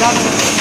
Gracias.